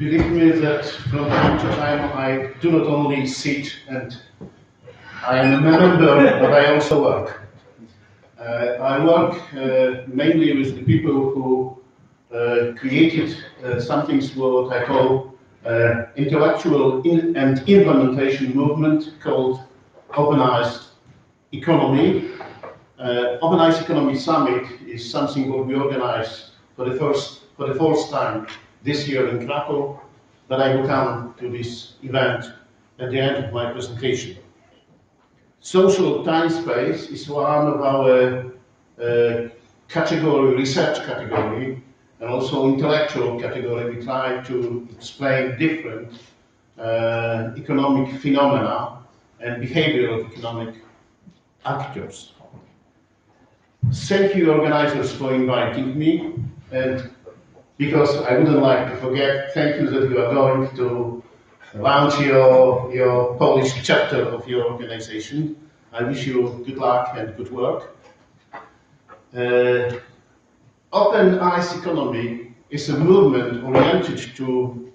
Believe me that from time to time I do not only sit and I am a member, but I also work. Uh, I work uh, mainly with the people who uh, created uh, something what I call uh, intellectual in and implementation movement called Open Eyes Economy. Uh, Open Eyes Economy Summit is something what we organize for the first for the fourth time this year in Krakow, but I will come to this event at the end of my presentation. Social time space is one of our uh, category, research category, and also intellectual category. We try to explain different uh, economic phenomena and behavior of economic actors. Thank you, organizers, for inviting me. And because I wouldn't like to forget, thank you that you are going to launch your, your Polish chapter of your organization. I wish you good luck and good work. Uh, open eyes economy is a movement oriented to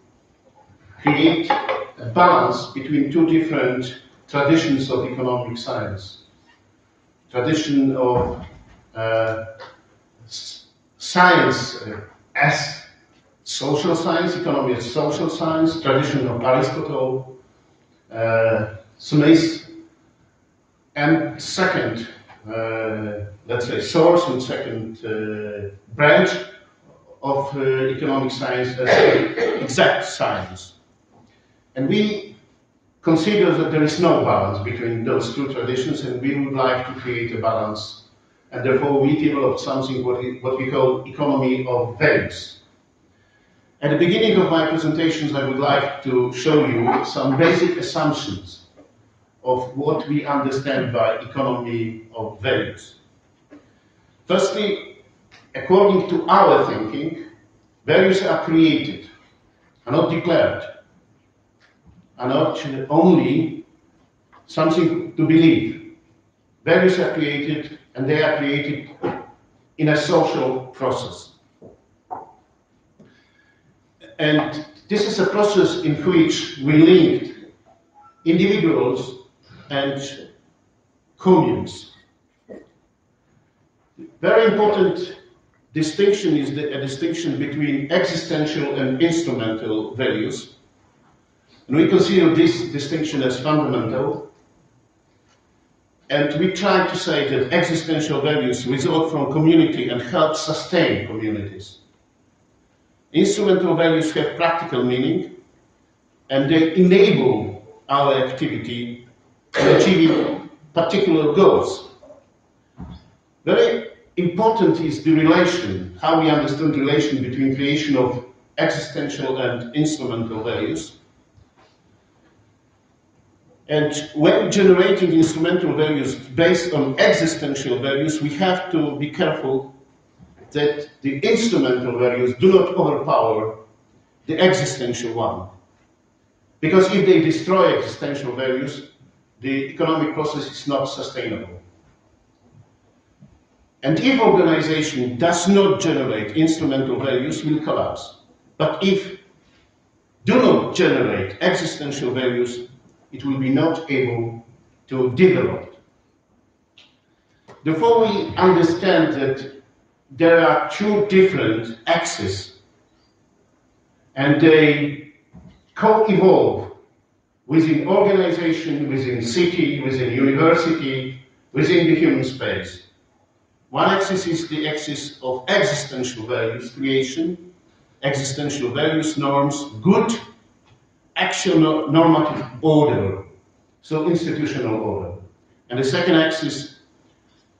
create a balance between two different traditions of economic science. Tradition of uh, science uh, as social science, economy as social science, tradition of Aristotle, uh, and second, uh, let's say, source and second uh, branch of uh, economic science as exact science. And we consider that there is no balance between those two traditions, and we would like to create a balance and therefore we developed something what we, what we call economy of values. At the beginning of my presentations, I would like to show you some basic assumptions of what we understand by economy of values. Firstly, according to our thinking, values are created, are not declared, are not only something to believe. Values are created and they are created in a social process. And this is a process in which we linked individuals and communes. Very important distinction is the, a distinction between existential and instrumental values. And we consider this distinction as fundamental and we try to say that existential values result from community and help sustain communities. Instrumental values have practical meaning and they enable our activity to achieve particular goals. Very important is the relation, how we understand the relation between creation of existential and instrumental values and when generating instrumental values based on existential values, we have to be careful that the instrumental values do not overpower the existential one. Because if they destroy existential values, the economic process is not sustainable. And if organization does not generate instrumental values, will collapse. But if do not generate existential values, it will be not able to develop. Therefore, we understand that there are two different axes and they co-evolve within organization, within city, within university, within the human space. One axis is the axis of existential values creation, existential values, norms, good action normative order, so institutional order. And the second axis,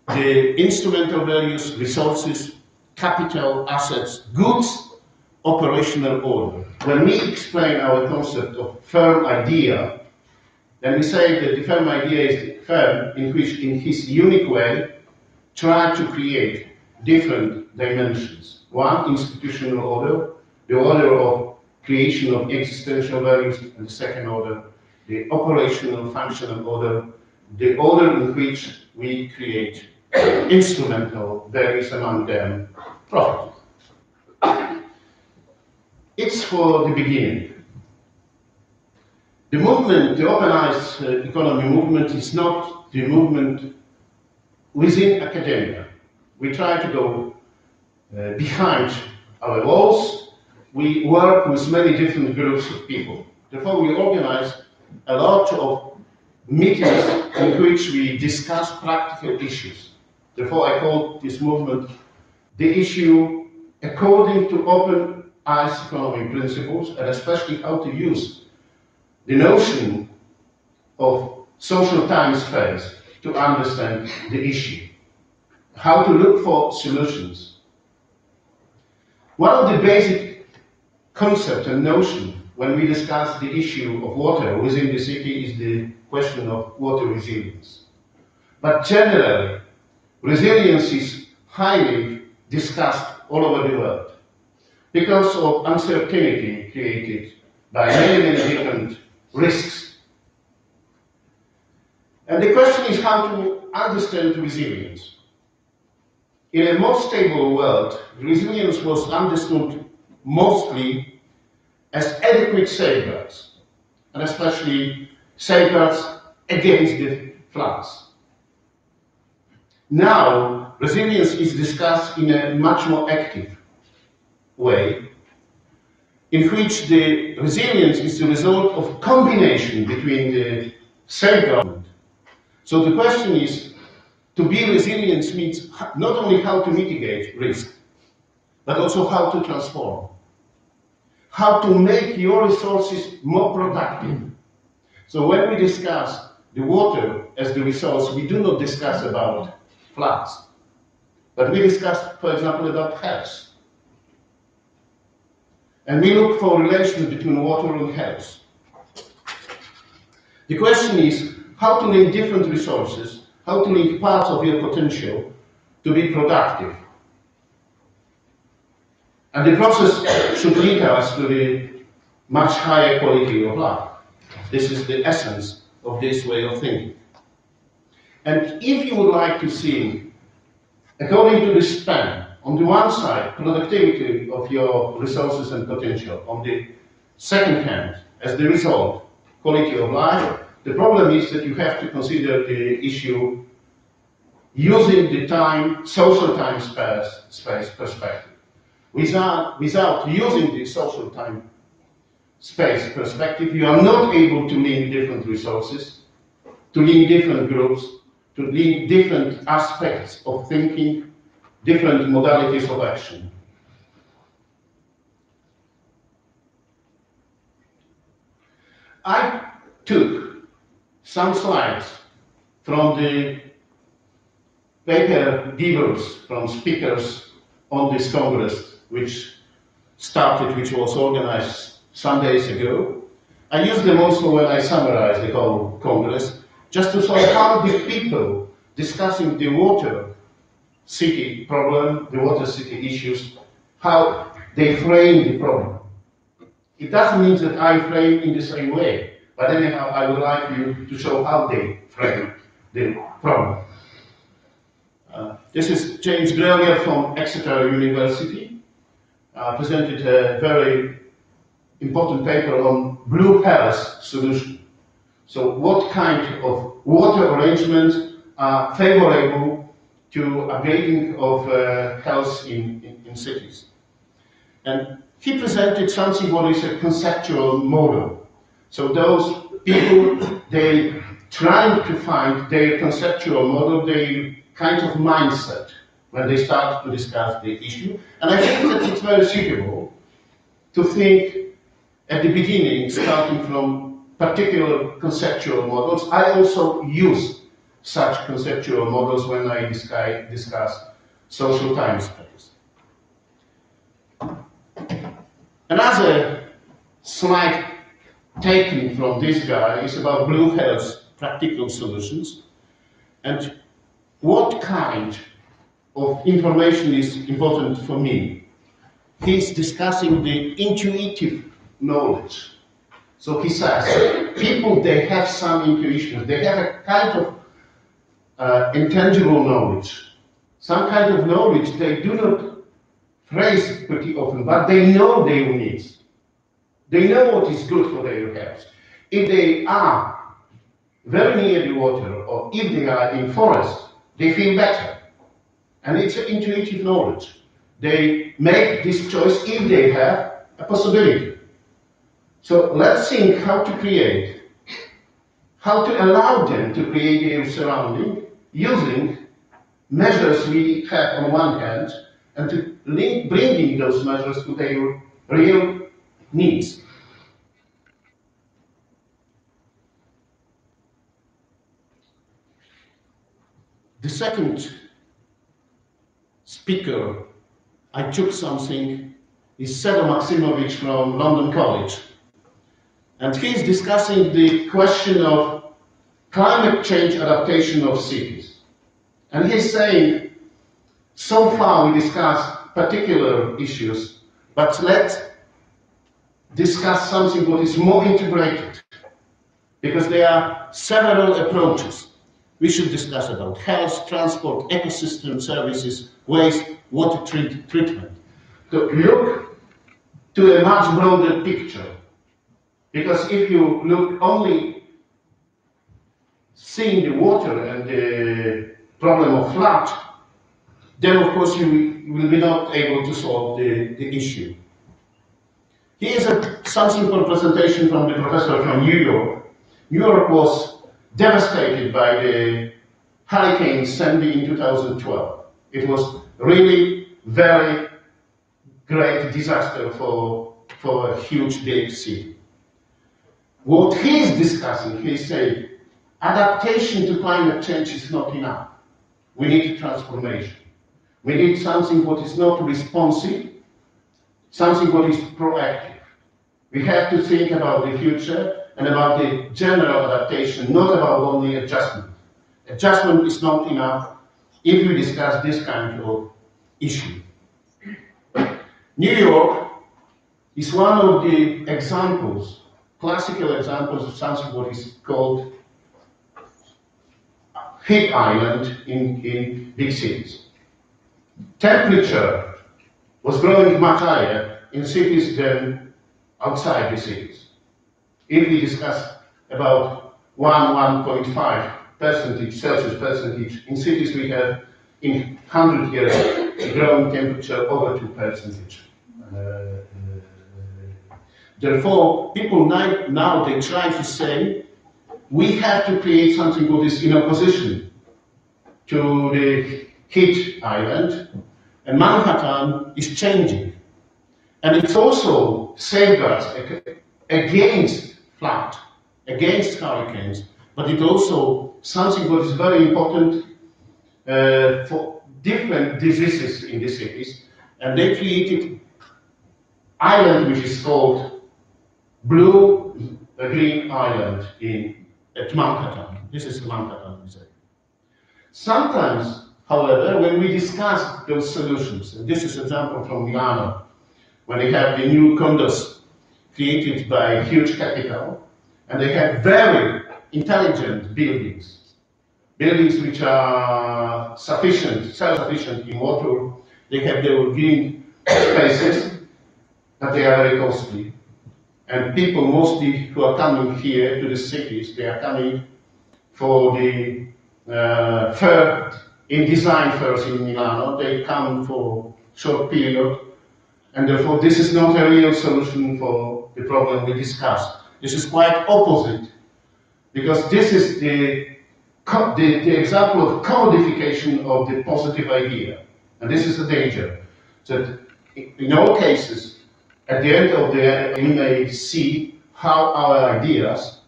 the instrumental values, resources, capital, assets, goods, operational order. When we explain our concept of firm idea, then we say that the firm idea is the firm in which, in his unique way, try to create different dimensions. One, institutional order, the order of creation of existential values, and the second order, the operational functional order, the order in which we create instrumental values, among them profit. It's for the beginning. The movement, the organized uh, economy movement, is not the movement within academia. We try to go uh, behind our walls. We work with many different groups of people. Therefore, we organize a lot of meetings in which we discuss practical issues. Therefore, I call this movement the issue according to open eyes economic principles, and especially how to use the notion of social time space to understand the issue, how to look for solutions. One of the basic concepts and notion when we discuss the issue of water within the city is the question of water resilience. But generally, resilience is highly discussed all over the world because of uncertainty created by many, many different risks. And the question is how to understand resilience. In a more stable world, resilience was understood mostly as adequate safeguards, and especially safeguards against the floods. Now, resilience is discussed in a much more active way in which the resilience is the result of combination between the self-government. So the question is, to be resilient means not only how to mitigate risk, but also how to transform. How to make your resources more productive. So when we discuss the water as the resource, we do not discuss about floods. But we discuss, for example, about health. And we look for relations between water and health. The question is how to link different resources, how to link parts of your potential to be productive. And the process should lead us to the much higher quality of life. This is the essence of this way of thinking. And if you would like to see, according to this span on the one side, productivity of your resources and potential. On the second hand, as the result, quality of life. The problem is that you have to consider the issue using the time, social time space, space perspective. Without, without using the social time space perspective, you are not able to link different resources, to link different groups, to link different aspects of thinking different modalities of action. I took some slides from the paper givers, from speakers on this Congress, which started, which was organized some days ago. I used them also when I summarized the whole Congress, just to show how the people discussing the water city problem, the water city issues, how they frame the problem. It doesn't mean that I frame in the same way, but anyhow, I would like you to show how they frame the problem. Uh, this is James Grellier from Exeter University, uh, presented a very important paper on blue health solution. So what kind of water arrangements are favorable to upgrading of uh, health in, in, in, cities. And he presented something what is a conceptual model. So those people, they trying to find their conceptual model, their kind of mindset when they start to discuss the issue. And I think that it's very suitable to think at the beginning, starting from particular conceptual models. I also use such conceptual models when I discuss, discuss social time space. Another slide taken from this guy is about Blue Health practical solutions and what kind of information is important for me. He's discussing the intuitive knowledge. So he says, people, they have some intuition, they have a kind of uh, intangible knowledge, some kind of knowledge they do not phrase pretty often, but they know their needs. They know what is good for their health. If they are very near the water or if they are in forest, they feel better. And it's an intuitive knowledge. They make this choice if they have a possibility. So let's think how to create, how to allow them to create their surrounding using measures we have on one hand and to link, bringing those measures to their real needs. The second speaker, I took something, is Čedo Maksimovic from London College. And he's discussing the question of climate change adaptation of cities. And he's saying, so far we discussed particular issues, but let's discuss something what is more integrated. Because there are several approaches we should discuss about health, transport, ecosystem services, waste, water treat treatment. To look to a much broader picture. Because if you look only seeing the water and the problem of flood, then of course you will be not able to solve the, the issue. Here's a, for presentation from the professor from New York. New York was devastated by the Hurricane Sandy in 2012. It was really very great disaster for, for a huge big city. What he's discussing, he's saying, adaptation to climate change is not enough. We need transformation. We need something what is not responsive, something what is proactive. We have to think about the future and about the general adaptation, not about only adjustment. Adjustment is not enough if we discuss this kind of issue. New York is one of the examples, classical examples of something what is called heat island in, in big cities. Temperature was growing much higher in cities than outside the cities if we discuss about 1, 1.5 percentage, Celsius percentage, in cities we have in 100 years growing temperature over 2 percentage. Uh, uh, therefore, people now, now they try to say we have to create something that is in opposition to the heat island, and Manhattan is changing. And it's also safeguards against flood, against hurricanes, but it also something what is very important uh, for different diseases in the cities, and they created island which is called Blue Green Island in at Manhattan. This is Manhattan Museum. Sometimes, however, when we discuss those solutions, and this is an example from Milano, when they have the new condos created by huge capital, and they have very intelligent buildings. Buildings which are sufficient, self-sufficient in water. They have their green spaces, but they are very costly. And people mostly who are coming here to the cities, they are coming for the uh, in design fairs in Milano. They come for short period, and therefore this is not a real solution for the problem we discussed. This is quite opposite, because this is the, the, the example of commodification of the positive idea. And this is the danger, that in all cases, at the end of the we may see how our ideas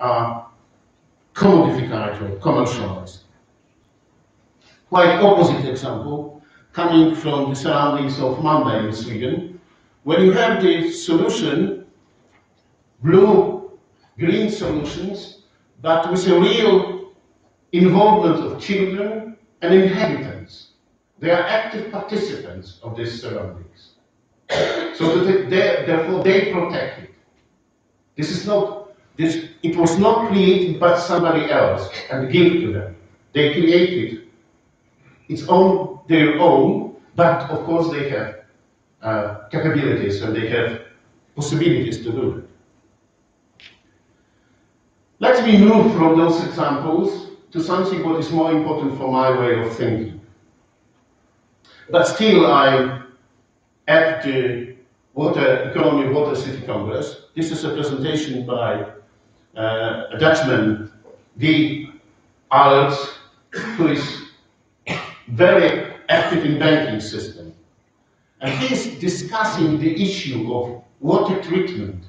are commodified or commercialized. Quite opposite example, coming from the surroundings of Malmö in Sweden, when you have the solution blue, green solutions, but with a real involvement of children and inhabitants. They are active participants of these surroundings. so that they, therefore they protect it. This is not, this, it was not created by somebody else and given to them. They created its own, their own, but of course they have uh, capabilities and they have possibilities to do it. Let me move from those examples to something what is more important for my way of thinking. But still, I at the Water Economy Water City Congress. This is a presentation by uh, a Dutchman, Guy Alaerts, who is very active in banking system. And he is discussing the issue of water treatment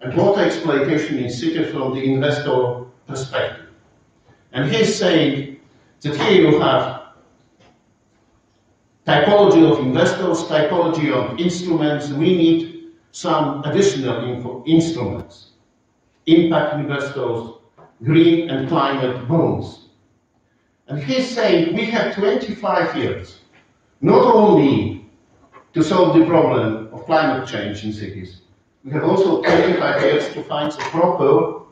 and water exploitation in city from the investor perspective. And he's saying that here you have typology of investors, typology of instruments. We need some additional instruments. Impact investors, green and climate bonds. And he's saying we have 25 years, not only to solve the problem of climate change in cities, we have also 25 years to find the proper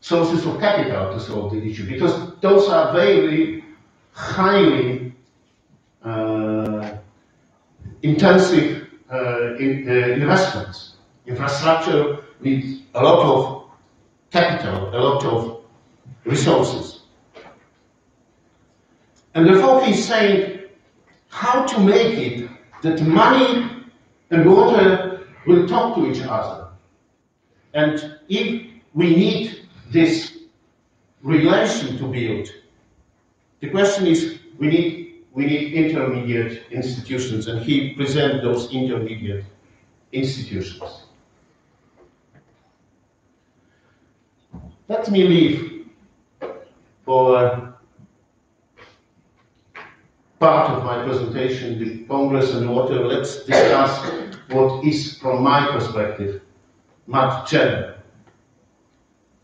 sources of capital to solve the issue, because those are very highly uh, intensive uh, in, uh, investments. Infrastructure needs a lot of capital, a lot of resources. And the therefore he's saying how to make it that money and water will talk to each other. And if we need this relation to build, the question is we need we need intermediate institutions, and he presents those intermediate institutions. Let me leave for part of my presentation the Congress and water. Let's discuss what is, from my perspective, much general.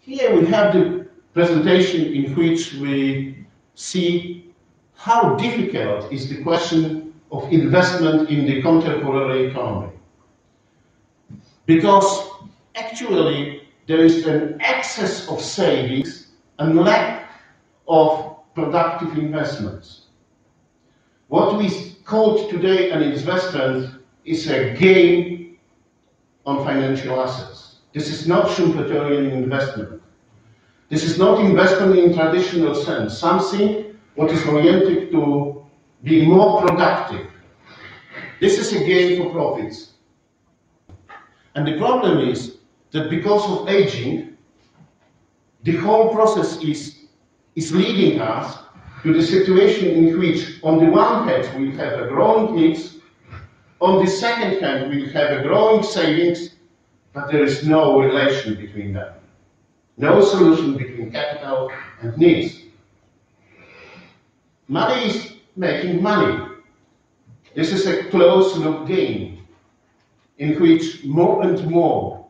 Here we have the presentation in which we see how difficult is the question of investment in the contemporary economy? Because actually there is an excess of savings and lack of productive investments. What we call today an investment is a gain on financial assets. This is not Schumpeterian investment. This is not investment in traditional sense, something what is oriented to be more productive. This is a game for profits. And the problem is that because of aging, the whole process is, is leading us to the situation in which, on the one hand, we have a growing needs, on the second hand, we have a growing savings, but there is no relation between them. No solution between capital and needs. Money is making money. This is a closed loop game in which more and more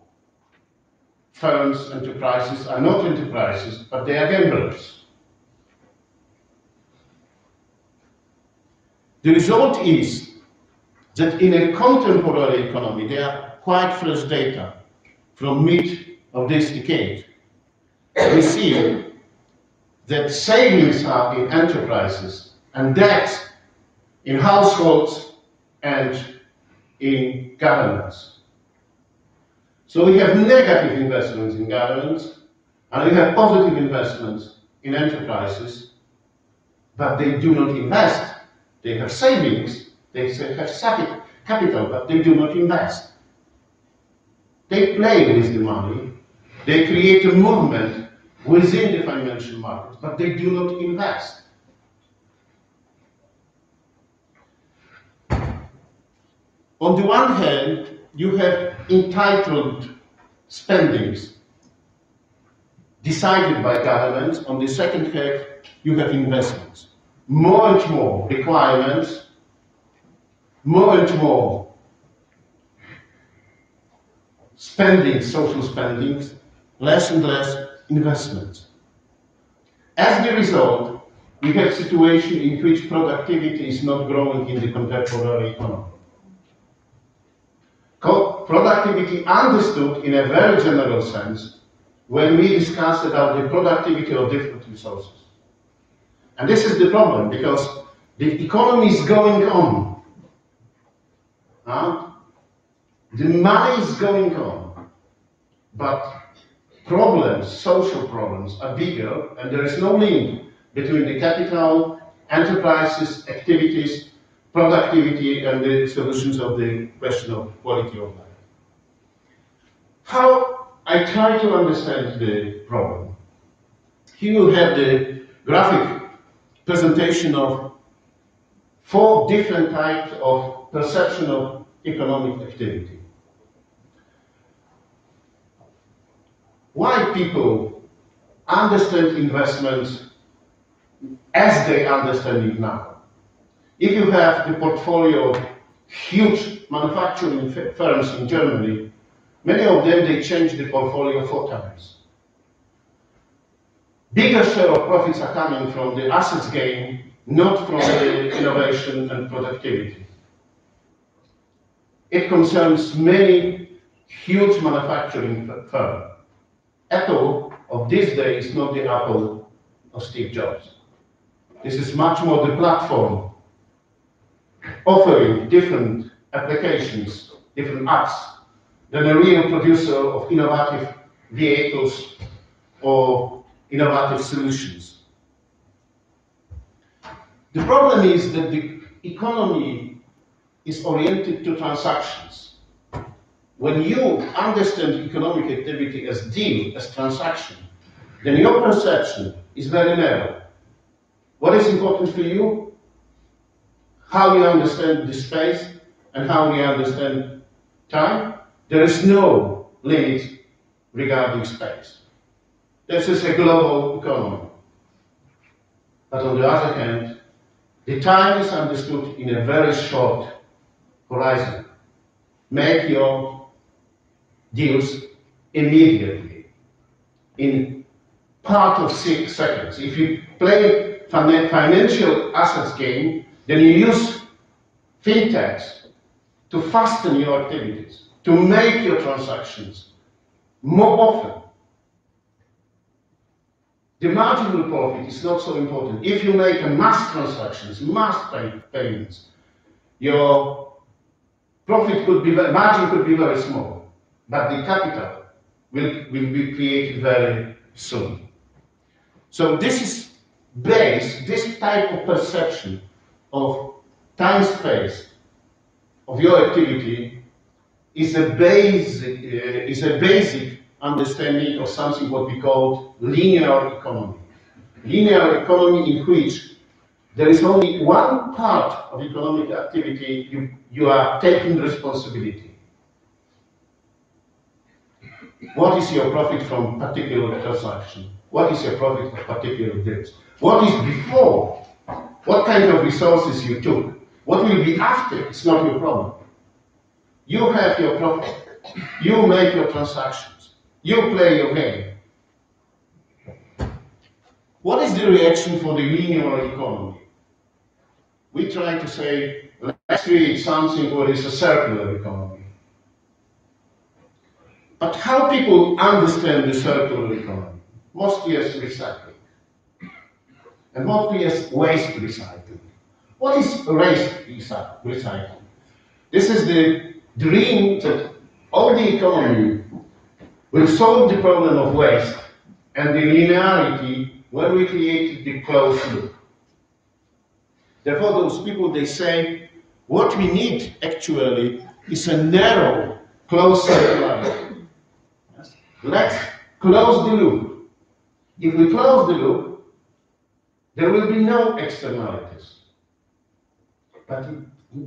firms, enterprises are not enterprises, but they are gamblers. The result is that in a contemporary economy, there are quite fresh data from mid of this decade. We see that savings are in enterprises and debt in households and in governments. So we have negative investments in governments and we have positive investments in enterprises, but they do not invest. They have savings, they say have capital, but they do not invest. They play with the money, they create a movement within the financial markets, but they do not invest. On the one hand, you have entitled spendings decided by governments. On the second hand, you have investments. More and more requirements, more and more spending, social spending, less and less investment. As the result, we have a situation in which productivity is not growing in the contemporary economy. productivity understood in a very general sense when we discuss about the productivity of different resources. And this is the problem because the economy is going on. The money is going on, but problems, social problems, are bigger, and there is no link between the capital, enterprises, activities, productivity, and the solutions of the question of quality of life. How I try to understand the problem. Here you have the graphic presentation of four different types of perception of economic activity. Why people understand investments as they understand it now. If you have the portfolio of huge manufacturing firms in Germany, many of them they change the portfolio four times. Bigger share of profits are coming from the assets gain, not from the innovation and productivity. It concerns many huge manufacturing firms. Apple of this day is not the Apple of Steve Jobs. This is much more the platform offering different applications, different apps, than a real producer of innovative vehicles or innovative solutions. The problem is that the economy is oriented to transactions. When you understand economic activity as deal, as transaction, then your perception is very narrow. What is important for you? How you understand the space and how you understand time? There is no limit regarding space. This is a global economy. But on the other hand, the time is understood in a very short horizon. Make your deals immediately, in part of six seconds. If you play financial assets game, then you use fintechs to fasten your activities, to make your transactions more often. The marginal profit is not so important. If you make a mass transactions, mass pay payments, your profit could be, margin could be very small, but the capital will, will be created very soon. So this is base, this type of perception of time space of your activity is a basic, uh, is a basic understanding of something what we call linear economy. Linear economy in which there is only one part of economic activity you, you are taking responsibility. What is your profit from particular transaction? What is your profit from particular deals? What is before? What kind of resources you took? What will be after? It's not your problem. You have your profit. You make your transactions. You play your game. What is the reaction for the linear economy? We try to say, let's create something what is a circular economy. But how people understand the circular economy? Mostly as recycling and mostly as waste recycling. What is waste recycling? This is the dream that all the economy will solve the problem of waste and the linearity when we created the closed loop. Therefore, those people, they say, what we need actually is a narrow, closed circularity. Let's close the loop. If we close the loop, there will be no externalities. But it,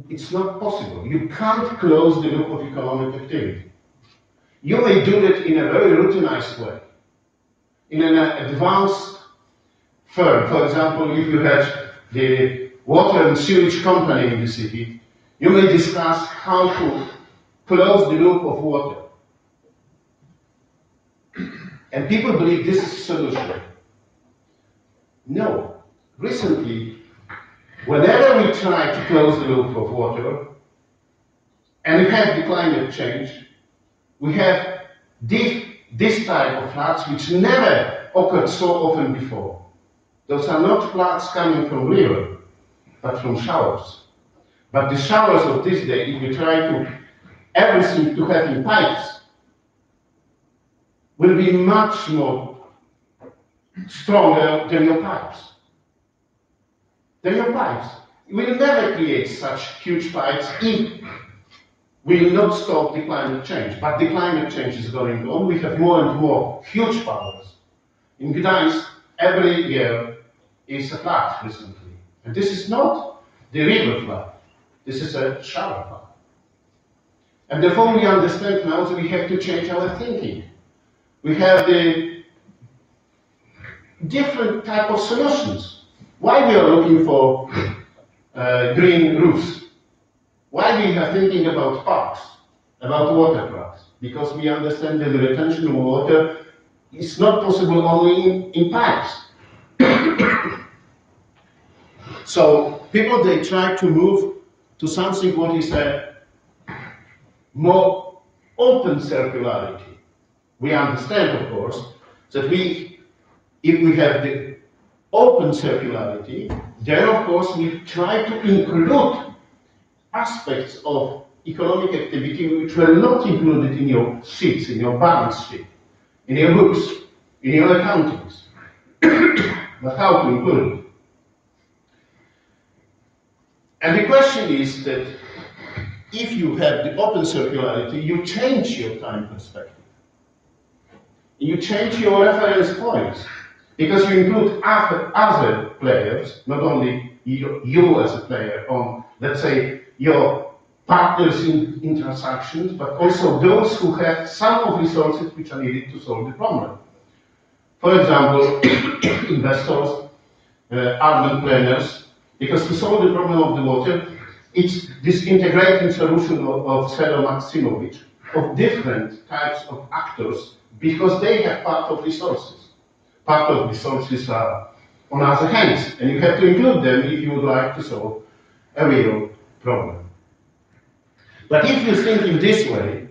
it's not possible. You can't close the loop of economic activity. You may do that in a very routinized way. In an advanced firm, for example, if you had the water and sewage company in the city, you may discuss how to close the loop of water. And people believe this is a solution. No, recently, whenever we try to close the loop of water, and we have the climate change, we have this, this type of floods which never occurred so often before. Those are not floods coming from river, but from showers. But the showers of this day, if we try to everything to have in pipes will be much more stronger than your pipes. Than your pipes. We will never create such huge pipes if we will not stop the climate change. But the climate change is going on. We have more and more huge powers. In Gdańsk, every year is a flood recently. And this is not the river flood. This is a shower flood. And therefore we understand now that we have to change our thinking. We have the different type of solutions. Why we are looking for uh, green roofs? Why we are thinking about parks, about water parks? Because we understand that the retention of water is not possible only in, in pipes. So people they try to move to something what is a more open circularity. We understand, of course, that we, if we have the open circularity, then of course we try to include aspects of economic activity which were not included in your sheets, in your balance sheet, in your books, in your accountings. but how to include it? And the question is that if you have the open circularity, you change your time perspective. You change your reference points because you include other, players, not only you, you as a player on, let's say, your partners in, in transactions, but also those who have some of the resources which are needed to solve the problem. For example, investors, uh, urban planners, because to solve the problem of the water, it's this integrating solution of, of Čedo Maksimovic of different types of actors because they have part of resources. Part of resources are on other hands, and you have to include them if you would like to solve a real problem. But if you think in this way,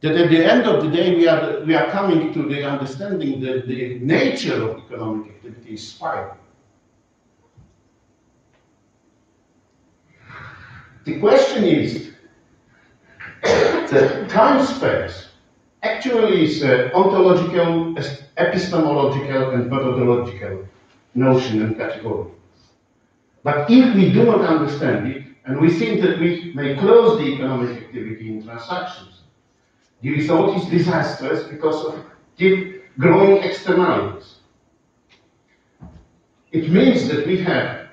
that at the end of the day we are, we are coming to the understanding that the nature of economic activity is spiral. The question is that time space actually is an ontological, epistemological, and methodological notion and category. But if we do not understand it, and we think that we may close the economic activity in transactions, the result is disastrous because of growing externalities. It means that we have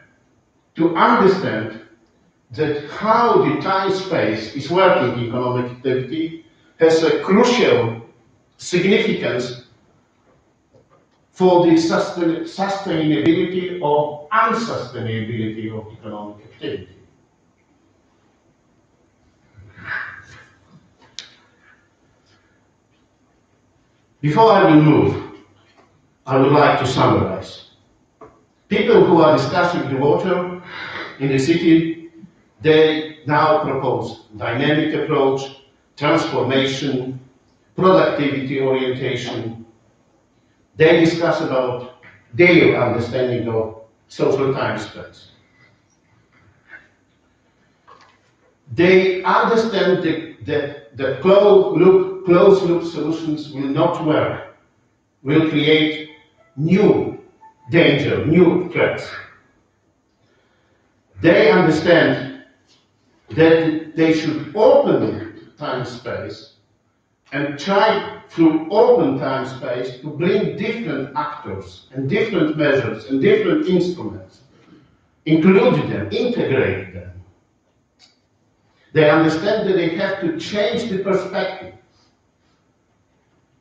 to understand that how the time space is working in economic activity has a crucial significance for the sustain sustainability or unsustainability of economic activity. Before I will move, I would like to summarize. People who are discussing the water in the city they now propose dynamic approach, transformation, productivity orientation. They discuss about their understanding of social time space. They understand that the, the closed loop, loop solutions will not work, will create new danger, new threats. They understand that they should open time space and try through open time space to bring different actors and different measures and different instruments, include them, integrate them. They understand that they have to change the perspective.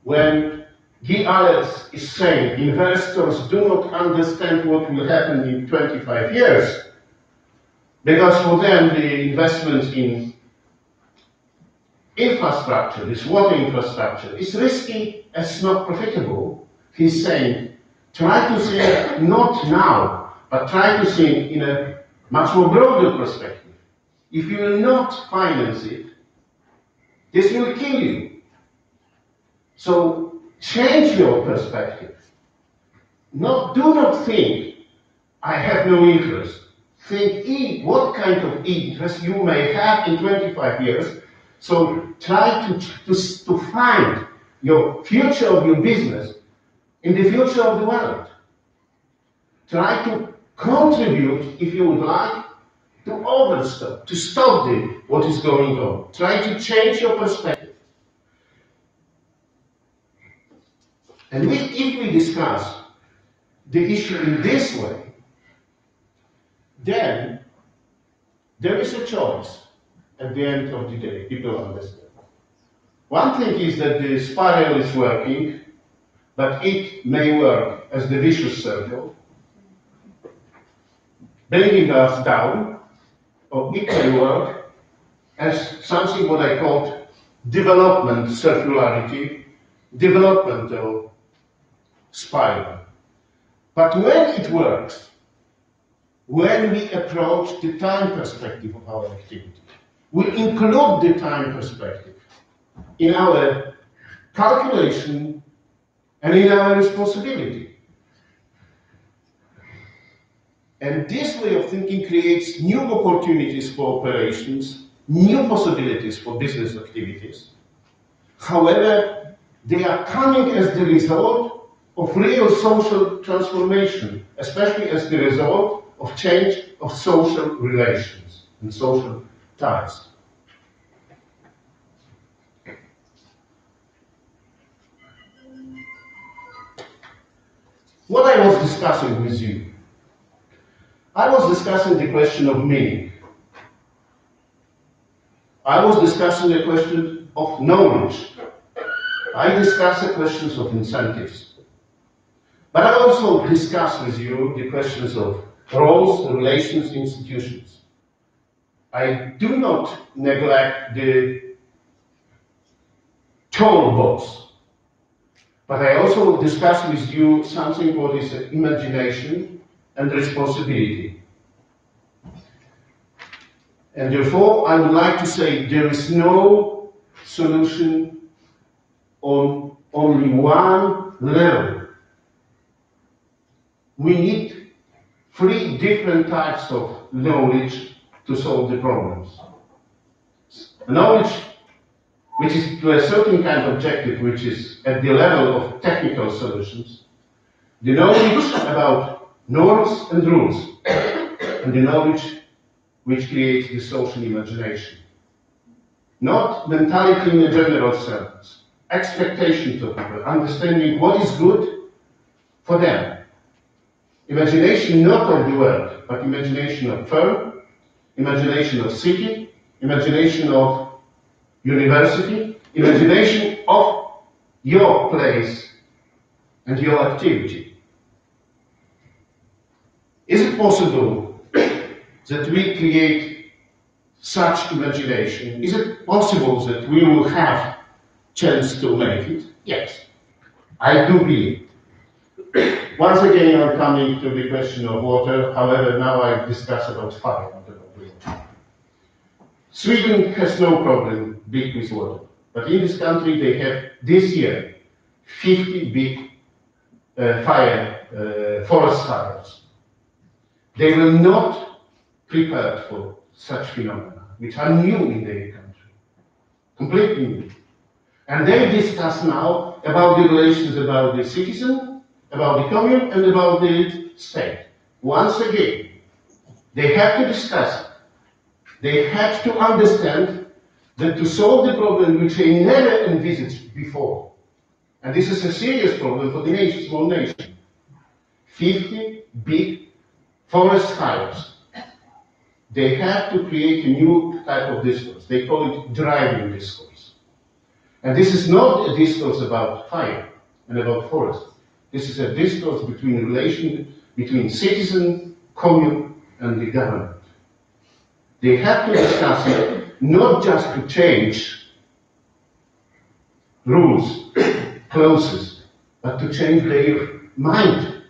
When Guy Alaerts is saying investors do not understand what will happen in 25 years, because for them, the investment in infrastructure, this water infrastructure, is risky as not profitable. He's saying, try to think not now, but try to think in a much more broader perspective. If you will not finance it, this will kill you. So change your perspective. Not, do not think, I have no interest think what kind of interest you may have in 25 years So try to, to, to find your future of your business in the future of the world. Try to contribute, if you would like, to overstop, to stop the, what is going on. Try to change your perspective. And we, if we discuss the issue in this way, then there is a choice at the end of the day, people understand. One thing is that the spiral is working, but it may work as the vicious circle, bringing us down, or it may work as something what I called development circularity, developmental spiral. But when it works, when we approach the time perspective of our activity, we include the time perspective in our calculation and in our responsibility. And this way of thinking creates new opportunities for operations, new possibilities for business activities. However, they are coming as the result of real social transformation, especially as the result of change of social relations and social ties. What I was discussing with you, I was discussing the question of meaning. I was discussing the question of knowledge. I discussed the questions of incentives. But I also discussed with you the questions of roles, relations, institutions. I do not neglect the toll box, but I also discuss with you something what is imagination and responsibility. And therefore, I would like to say there is no solution on only one level. We need three different types of knowledge to solve the problems. Knowledge which is to a certain kind of objective, which is at the level of technical solutions, the knowledge about norms and rules, and the knowledge which creates the social imagination. Not mentality in a general sense, expectations of people, understanding what is good for them. Imagination not of the world, but imagination of firm, imagination of city, imagination of university, imagination of your place and your activity. Is it possible that we create such imagination? Is it possible that we will have chance to make it? Yes, I do believe. Once again, I'm coming to the question of water. However, now I discuss about fire. Sweden has no problem big with water. But in this country, they have this year 50 big uh, fire, uh, forest fires. They were not prepared for such phenomena, which are new in their country, completely new. And they discuss now about the relations about the citizen, about the commune, and about the state. Once again, they have to discuss they have to understand that to solve the problem which they never envisaged before, and this is a serious problem for the nation, small nation, 50 big forest fires. They have to create a new type of discourse. They call it driving discourse. And this is not a discourse about fire and about forest. This is a discourse between relation between citizen, commune, and the government. They have to discuss it not just to change rules, clauses, but to change their mind,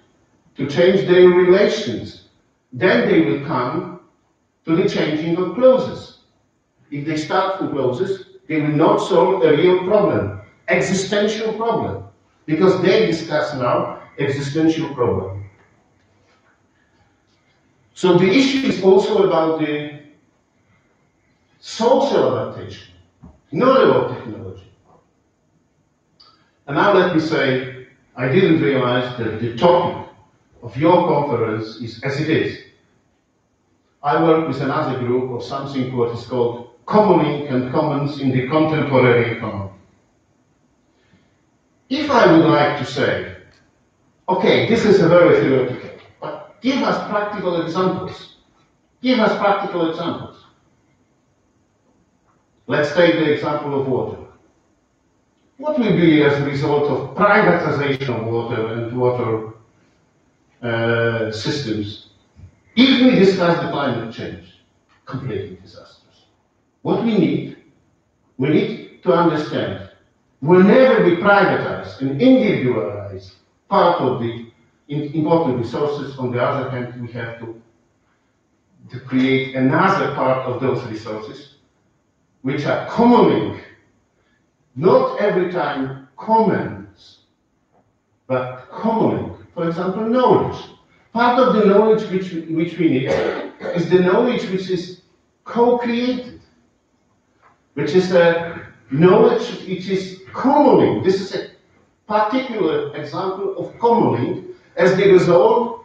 to change their relations. Then they will come to the changing of clauses. If they start from clauses, they will not solve a real problem, existential problem, because they discuss now existential problem. So the issue is also about the social adaptation. not about technology. And now let me say, I didn't realize that the topic of your conference is as it is. I work with another group of something what is called commoning and commons in the contemporary economy. If I would like to say, okay, this is a very theoretical, but give us practical examples. Give us practical examples. Let's take the example of water. What will be as a result of privatization of water and water uh, systems if we discuss the climate change? Completely disastrous. What we need, we need to understand whenever be privatized and individualized part of the important resources, on the other hand, we have to, to create another part of those resources which are commoning, not every time commons, but commoning. For example, knowledge. Part of the knowledge which, which we need is the knowledge which is co-created, which is a knowledge which is commoning. This is a particular example of commoning as the result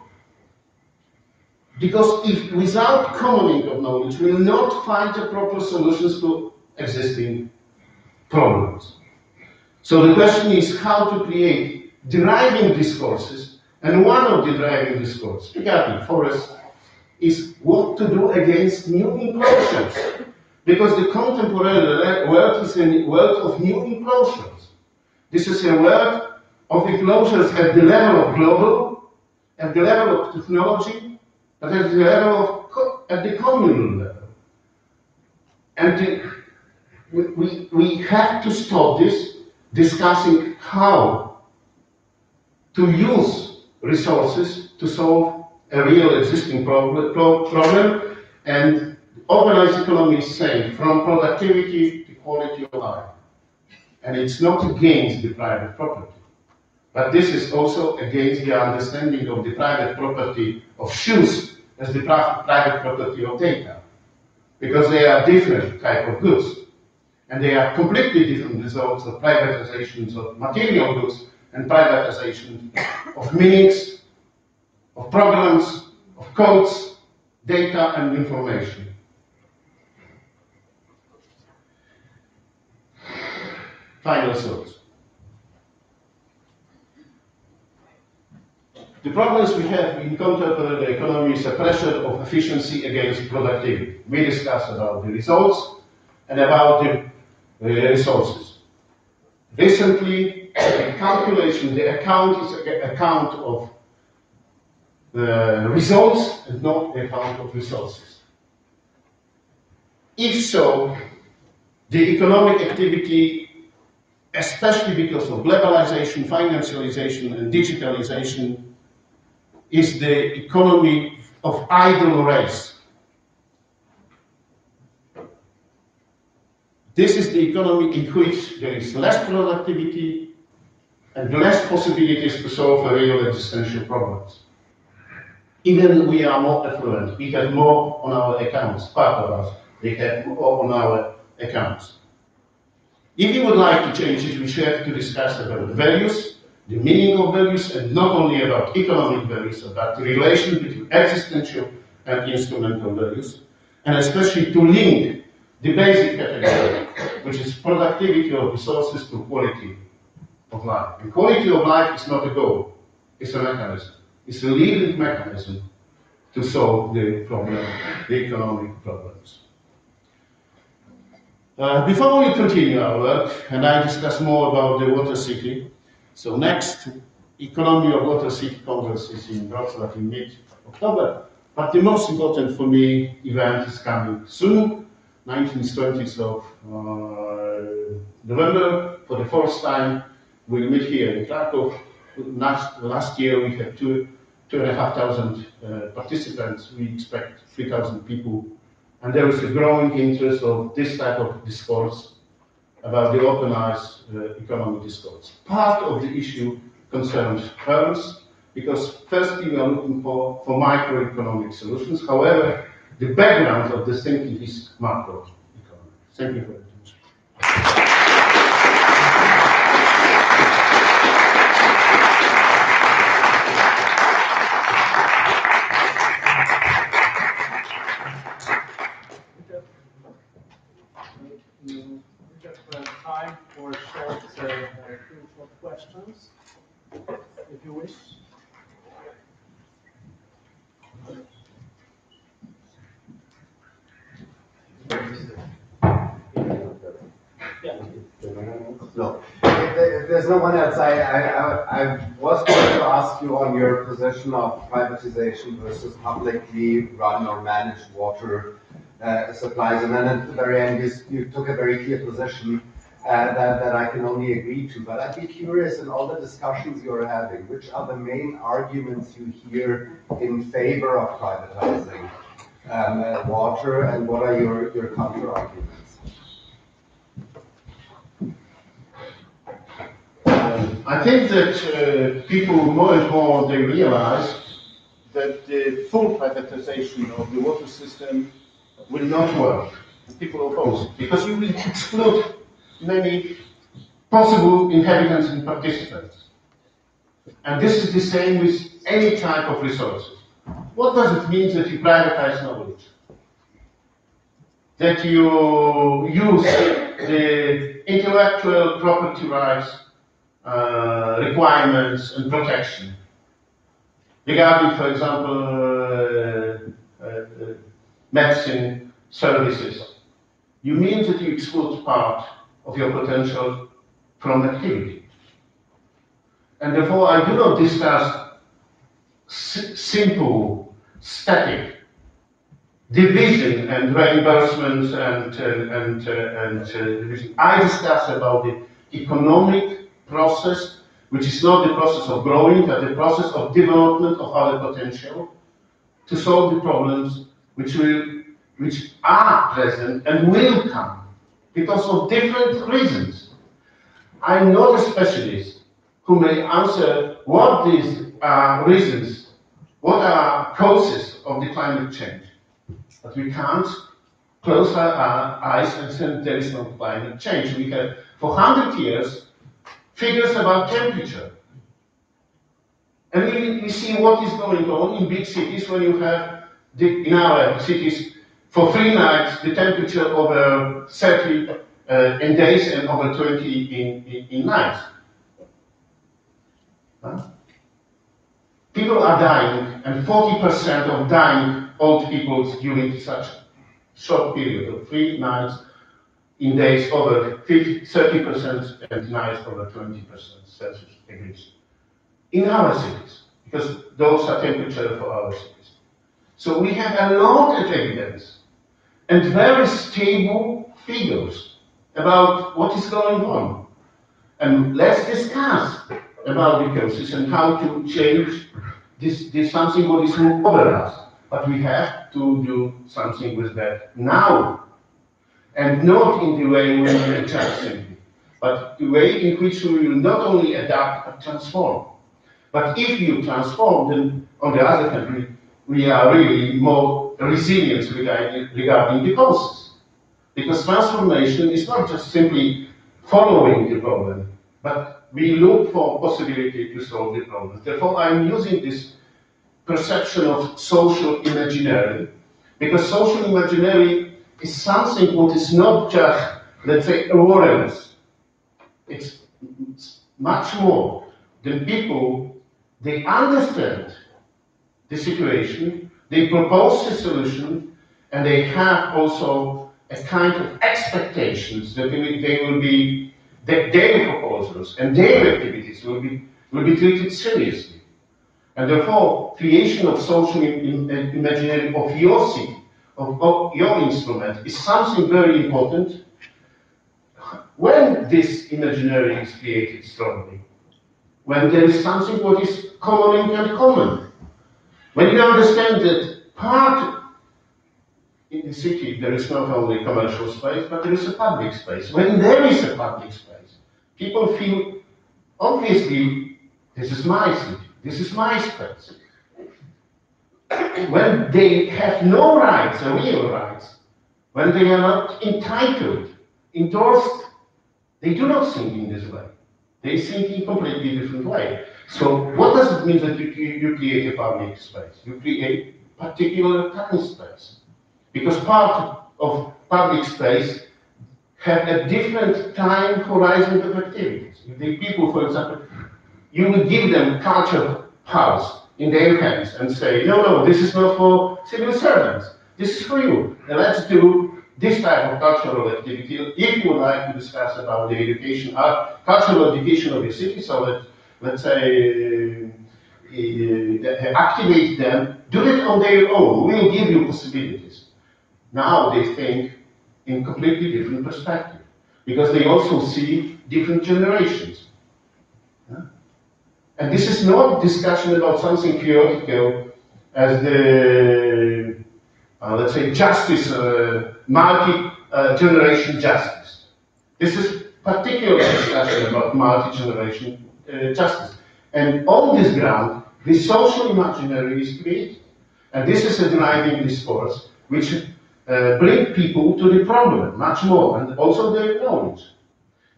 because if without commoning of knowledge, we will not find the proper solutions to existing problems. So the question is how to create driving discourses, and one of the driving discourses regarding forests is what to do against new implosions. Because the contemporary world is a world of new implosions. This is a world of implosions at the level of global, at the level of technology, but at the level of at the communal level. And the, we, we have to stop this discussing how to use resources to solve a real existing problem, problem and Open Eyes Economy is saying from productivity to quality of life. And it's not against the private property. But this is also against the understanding of the private property of shoes as the private property of data. Because they are different type of goods. And they are completely different results of privatizations of material goods and privatization of meanings, of programs, of codes, data and information. Final thoughts. The problems we have in contemporary economy is a pressure of efficiency against productivity. We discussed about the results and about the uh, resources. Recently, the calculation, the account is an account of the results and not the account of resources. If so, the economic activity, especially because of globalization, financialization, and digitalization, is the economy of idle race. This is the economy in which there is less productivity and less possibilities to solve real existential problems. Even we are more affluent, we have more on our accounts, part of us, they have more on our accounts. If you would like to change it, we have to discuss about values, the meaning of values and not only about economic values, about the relation between existential and instrumental values, and especially to link the basic category, which is productivity of resources to quality of life. And quality of life is not a goal, it's a mechanism. It's a leading mechanism to solve the problem, the economic problems. Uh, before we continue our work, and I discuss more about the water city, so next Economy of Water City Congress is in Wrocław in mid-October. But the most important for me event is coming soon, 19th, 20th of uh, November. For the first time, we'll meet here in Krakow. Last, last year we had two, two and a half thousand uh, participants. We expect 3,000 people. And there is a growing interest of this type of discourse about the organized uh, economic discourse. Part of the issue concerns firms, because firstly we are looking for, for microeconomic solutions. However, the background of this thinking is macroeconomic. Thank you. time for short, uh, two short questions, if you wish. Yeah. No, if there- if there's no one else, I, I, I- was going to ask you on your position of privatization versus publicly run or managed water uh, supplies. And then at the very end, you, you took a very clear position uh, that, that I can only agree to. But I'd be curious in all the discussions you're having, which are the main arguments you hear in favor of privatizing um, uh, water and what are your, your counter arguments? I think that uh, people more and more they realize that the full privatization of the water system will not work. People oppose it because you will exclude many possible inhabitants and participants. And this is the same with any type of resources. What does it mean that you privatize knowledge? That you use the intellectual property rights uh, requirements and protection. Regarding, for example, uh, uh, uh, medicine services, you mean that you exclude part of your potential from activity. And therefore, I do not discuss simple, static division and reimbursements and, uh, and, uh, and uh, division. I discuss about the economic process, which is not the process of growing, but the process of development of our potential to solve the problems which will, which are present and will come because of different reasons. I'm not a specialist who may answer what these are reasons, what are causes of the climate change. But we can't close our, our eyes and say there is no climate change. We have, for 100 years, figures about temperature. And we, we see what is going on in big cities when you have, the, in our cities, for three nights, the temperature over 30 uh, in days and over 20 in, in, in nights. Huh? People are dying, and 40% of dying old people during such short period of three nights in days over 50, 30% and nights over 20% Celsius degrees. In our cities, because those are temperature for our cities. So we have a lot of evidence and very stable figures about what is going on. And let's discuss about the causes and how to change this, this something what is over us. But we have to do something with that now. And not in the way we will just simply, but the way in which we will not only adapt but transform. But if you transform, then on the other hand, we, we are really more resilient regarding, regarding the causes. Because transformation is not just simply following the problem, but we look for possibility to solve the problem. Therefore, I'm using this perception of social imaginary, because social imaginary is something what is not just, let's say, awareness. It's it's much more than people, they understand the situation, they propose the solution, and they have also a kind of expectations that they will, be, that their proposals and their activities will be, will be treated seriously. And therefore, creation of social im- imaginary of your city, of, of your instrument, is something very important. When this imaginary is created strongly, when there is something what is common and common, when you understand that part in the city there is not only commercial space, but there is a public space. When there is a public space, people feel obviously this is my city, this is my space. When they have no rights, real rights, when they are not entitled, endorsed, they do not think in this way. They think in completely different way. So what does it mean that you, you create a public space? You create particular time space. Because part of public space have a different time horizon of activities. If the people, for example, you would give them culture house in their hands and say, no, no, this is not for civil servants. This is for you. And let's do this type of cultural activity. If you would like to discuss about the education, uh, cultural education of the city, so that, let's say, uh, activate them, do it on their own. We'll give you possibilities. Now they think in completely different perspective because they also see different generations. And this is not discussion about something theoretical as the, uh, let's say, justice, uh, multi-generation justice. This is particular discussion about multi-generation uh, justice. And on this ground, the social imaginary is created. And this is a driving discourse which uh, bring people to the problem much more, and also their knowledge.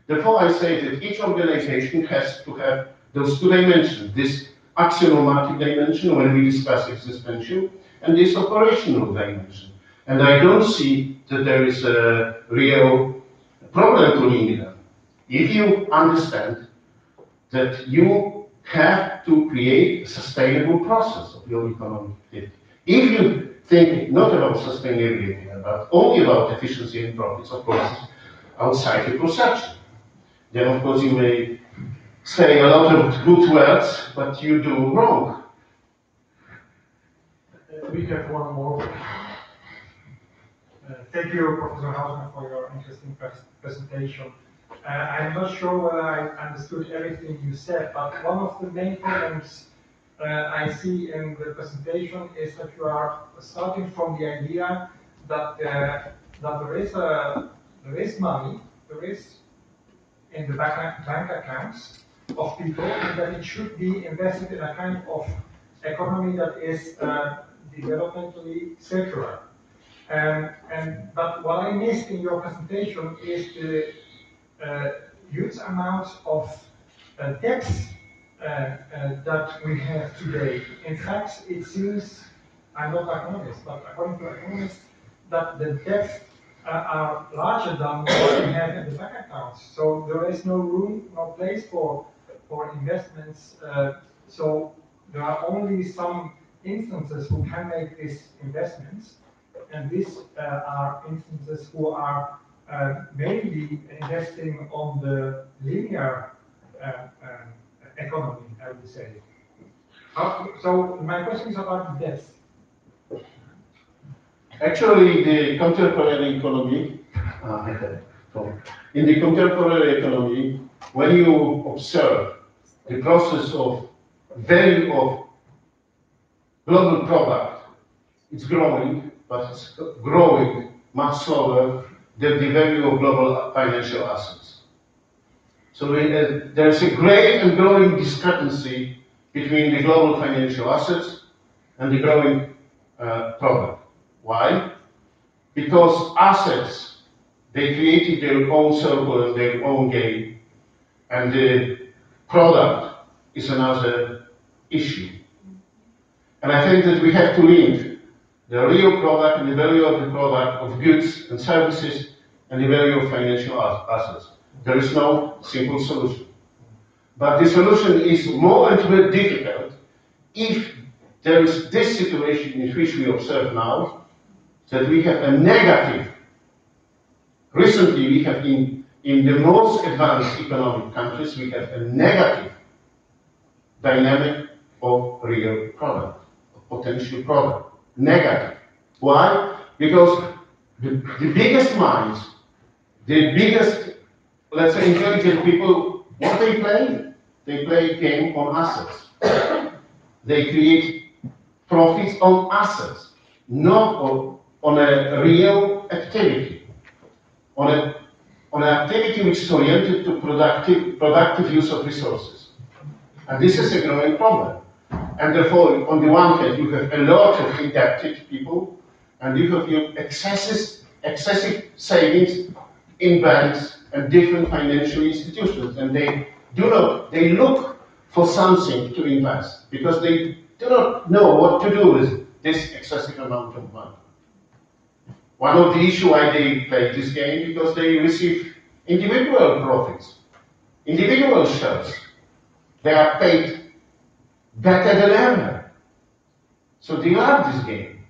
Therefore, I say that each organization has to have those two dimensions, this axiomatic dimension when we discuss existential, and this operational dimension. And I don't see that there is a real problem to link. If you understand that you have to create a sustainable process of your economic activity. If you think not about sustainability, but only about efficiency and profits, of course, outside your perception. Then, of course, you may say a lot of good words, but you do wrong. Uh, we have one more. Uh, thank you, Professor Hausner, for your interesting presentation. Uh, I'm not sure whether I understood everything you said, but one of the main problems uh, I see in the presentation is that you are starting from the idea that uh, that there is a there is money, there is in the bank, bank accounts of people, and that it should be invested in a kind of economy that is uh, developmentally circular. Um, and but what I missed in your presentation is the uh, huge amount of uh, debts uh, uh, that we have today. In fact, it seems, I'm not an economist, but according to economists, that the debts uh, are larger than what we have in the bank accounts. So there is no room, no place for, for investments. so there are only some instances who can make these investments, and these uh, are instances who are uh, mainly investing on the linear uh, um, economy, I would say. so my question is about this. Actually, the contemporary economy, uh, in the contemporary economy, when you observe the process of value of global product, is growing, but it's growing much slower than the value of global financial assets. So uh, there's a great and growing discrepancy between the global financial assets and the growing uh, product. Why? Because assets, they created their own circle and their own game, and the product is another issue. And I think that we have to link the real product and the value of the product of goods and services and the value of financial assets. There is no simple solution. But the solution is more and more difficult if there is this situation in which we observe now, that we have a negative. Recently, we have in, in the most advanced economic countries, we have a negative dynamic of real product, of potential product. Negative. Why? Because the, the biggest minds, the biggest let's say intelligent people, what they play? They play game on assets. they create profits on assets, not on, on a real activity, on a on an activity which is oriented to productive productive use of resources. And this is a growing problem. And therefore, on the one hand, you have a lot of indebted people, and you have your excessive, excessive savings in banks and different financial institutions, and they do not, they look for something to invest because they do not know what to do with this excessive amount of money. One of the issue why they play this game because they receive individual profits, individual shares. They are paid better than ever. So they love this game.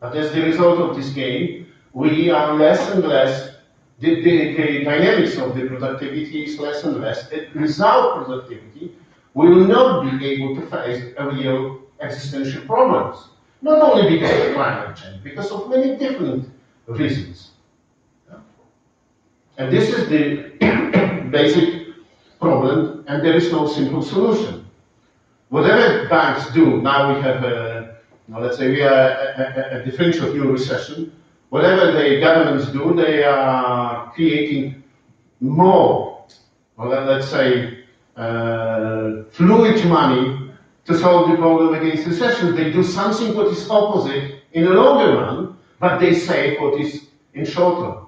But as the result of this game, we are less and less, the, the, the dynamics of the productivity is less and less. And without productivity, we will not be able to face real existential problems. Not only because of climate change, because of many different reasons. And this is the basic problem, and there is no simple solution. Whatever banks do, now we have a, now let's say we are at a, a, a differential view recession, whatever the governments do, they are creating more, well, let's say, uh, fluid money to solve the problem against recession. They do something what is opposite in the longer run, but they say what is in short run.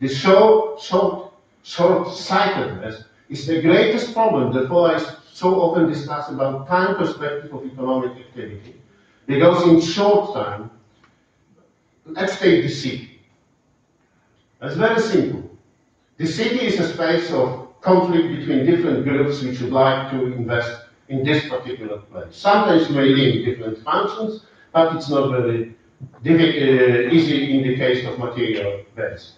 The short, short, short-sightedness is the greatest problem. Therefore, I so often discuss about time perspective of economic activity. Because in short time, let's take the city. It's very simple. The city is a space of conflict between different groups which would like to invest in this particular place. Sometimes you may link different functions, but it's not very uh, easy in the case of material base.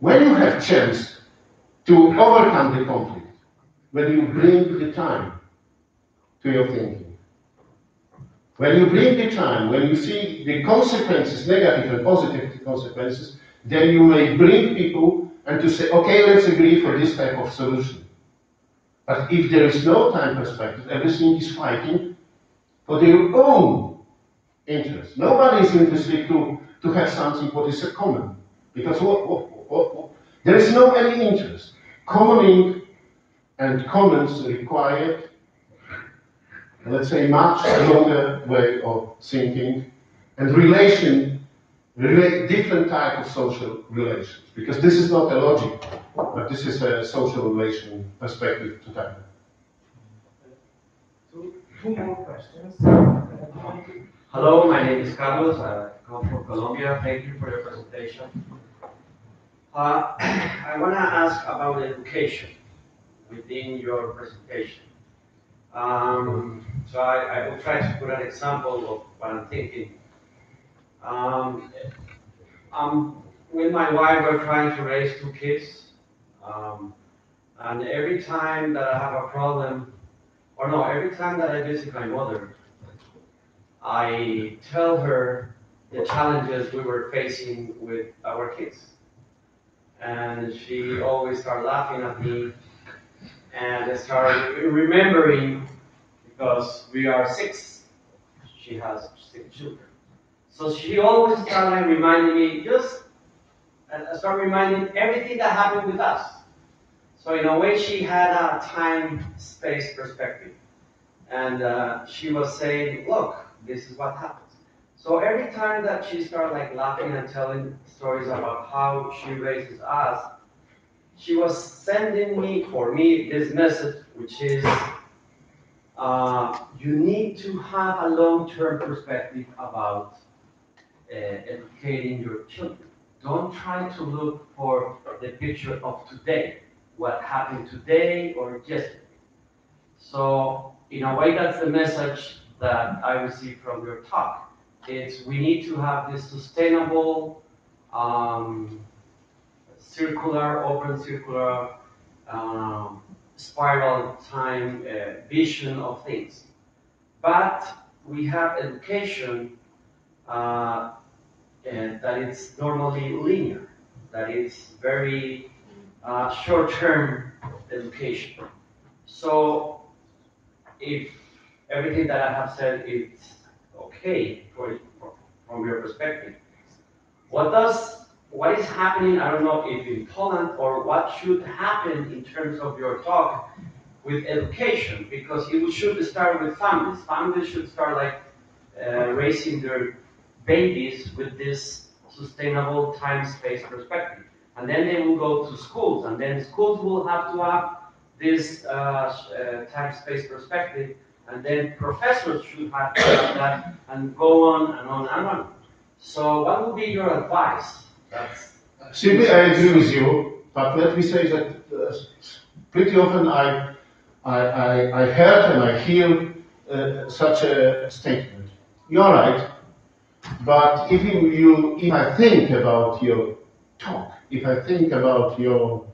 When you have chance to overcome the conflict, when you bring the time to your thinking, when you bring the time, when you see the consequences, negative and positive consequences, then you may bring people and to say, okay, let's agree for this type of solution. But if there is no time perspective, everything is fighting for their own interest. Nobody is interested to, to have something what is common. Because what, what, what, there is no any interest. Commoning and commons require let's say, much longer way of thinking and relation, relate different type of social relations. Because this is not a logic, but this is a social relation perspective to tackle. Two, two more questions. Hello, my name is Carlos. I come from Colombia. Thank you for your presentation. Uh, I want to ask about education within your presentation. Um, so I, I, will try to put an example of what I'm thinking. Um, with my wife, we're trying to raise two kids. Um, and every time that I have a problem, or no, every time that I visit my mother, I tell her the challenges we were facing with our kids. And she always starts laughing at me and I started remembering because we are six. She has six children. So she always started reminding me, just uh, start reminding everything that happened with us. So in a way, she had a time-space perspective, and uh, she was saying, "Look, this is what happens." So every time that she started like laughing and telling stories about how she raises us, she was sending me, for me, this message, which is uh, you need to have a long-term perspective about uh, educating your children. Don't try to look for the picture of today, what happened today or yesterday. So, in a way, that's the message that I received from your talk. It's we need to have this sustainable um, circular, open circular, um, spiral time uh, vision of things. But we have education uh, that is normally linear, that it's very uh, short-term education. So if everything that I have said is okay for, for, from your perspective, what does what is happening, I don't know if in Poland or what should happen in terms of your talk with education, because it should start with families. Families should start like uh, raising their babies with this sustainable time-space perspective. And then they will go to schools, and then schools will have to have this uh, uh, time-space perspective, and then professors should have that, and go on and on and on. So what would be your advice? Simply, I agree with you, but let me say that uh, pretty often I, I, I, I heard and I hear uh, such a statement. You're right, but if you, if I think about your talk, if I think about your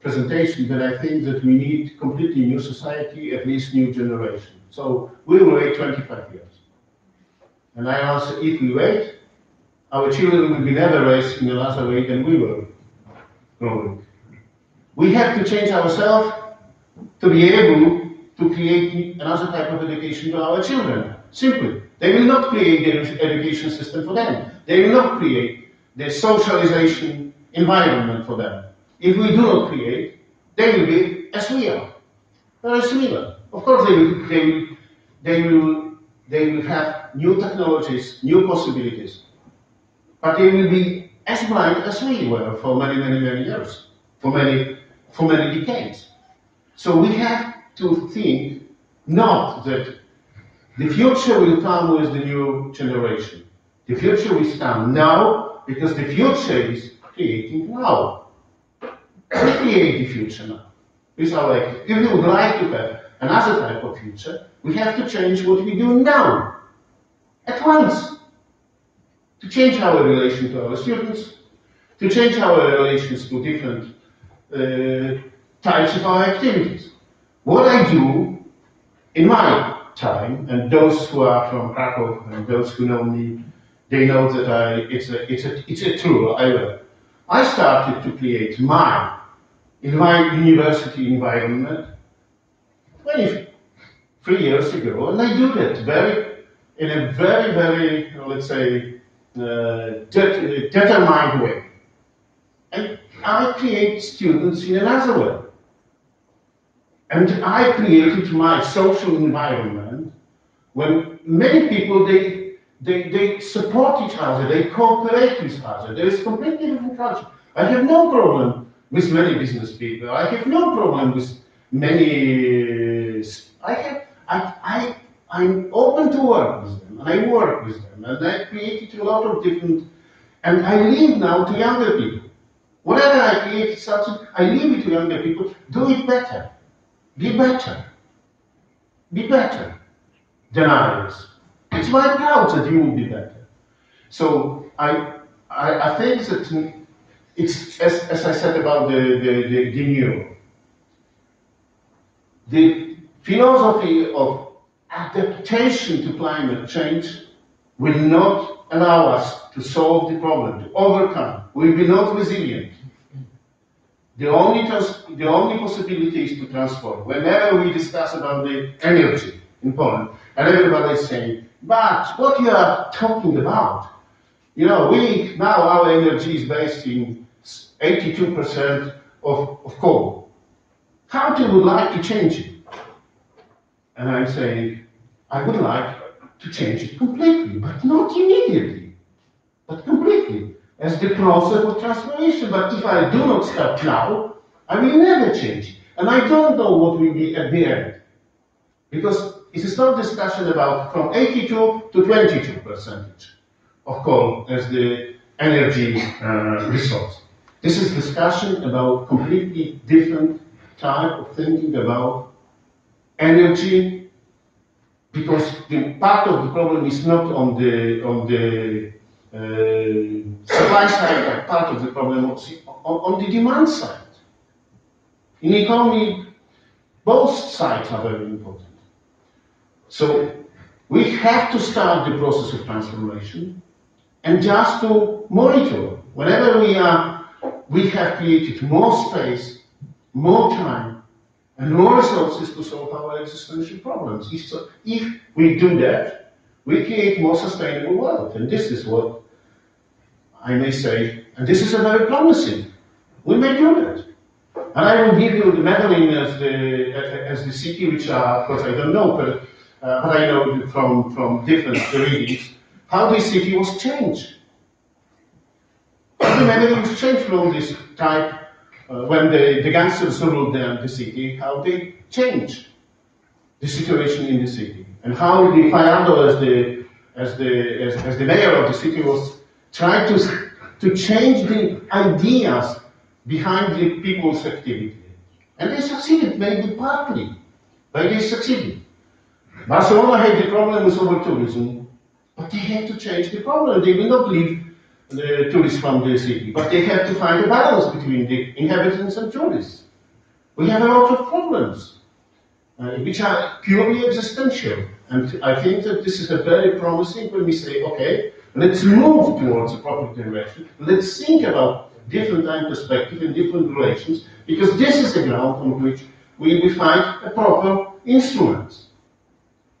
presentation, then I think that we need completely new society, at least new generation. So we will wait 25 years. And I answer, if we wait, our children will be never raised in another way than we were growing. We have to change ourselves to be able to create another type of education to our children. Simply. They will not create the education system for them. They will not create the socialization environment for them. If we do not create, they will be as we are. Very similar. Of course, they will, they will, they will, they will have new technologies, new possibilities. But they will be as blind as we were for many, many, many years, for many, for many decades. So we have to think not that the future will come with the new generation. The future will come now because the future is creating now. We create the future now. With our If we would like to have another type of future, we have to change what we do now, at once to change our relation to our students, to change our relations to different uh, types of our activities. What I do in my time, and those who are from Krakow and those who know me, they know that I, it's a, it's a, it's a tool I learned. I started to create my, in my university environment 23 years ago, and I do that very, in a very, very, let's say, uh, determined way. And I create students in another way. And I created my social environment when many people, they, they, they support each other, they cooperate with each other. There is completely different culture. I have no problem with many business people. I have no problem with many, I have, I, I, I'm open to work with them, and I work with them, and I created a lot of different, and I leave now to younger people. Whatever I create something, I leave it to younger people, do it better. Be better. Be better than others. It's my proud that you will be better. So I, I, I think that it's, as, as I said about the, the, the, the new, the philosophy of adaptation to climate change will not allow us to solve the problem, to overcome. We will be not resilient. The only, the only possibility is to transform. Whenever we discuss about the energy in Poland, and everybody is saying, but what you are talking about, you know, we, now our energy is based in 82% of, of coal. How do you like to change it? And I'm saying, I would like to change it completely, but not immediately, but completely, as the process of transformation. But if I do not start now, I will never change. And I don't know what will be at the end. Because it is not discussion about from 82 to 22 percentage of coal as the energy uh, resource. This is discussion about completely different type of thinking about energy because the part of the problem is not on the on the supply side, are part of the problem on, on the demand side. In economy, both sides are very important. So we have to start the process of transformation and just to monitor whenever we are we have created more space, more time and more resources to solve our existential problems. If, so, if we do that, we create more sustainable world. And this is what I may say, and this is a very promising. We may do that. And I will give you the Medellin as the, as the city, which are, of course, I don't know, but, uh, but I know from, from different readings, how this city was changed. How the Medellin was changed from this type uh, when the, the gangsters ruled the, the city, how they changed the situation in the city, and how the Fajardo, as the as the as, as the mayor of the city, was try to, to change the ideas behind the people's activity. And they succeeded, maybe partly, but they succeeded. Barcelona had the problem with over tourism, but they had to change the problem. They will not leave the tourists from the city, but they have to find a balance between the inhabitants and tourists. We have a lot of problems, uh, which are purely existential. And I think that this is a very promising when we say, okay, let's move towards a proper direction. Let's think about different time perspective and different relations, because this is the ground on which we, we find a proper instrument.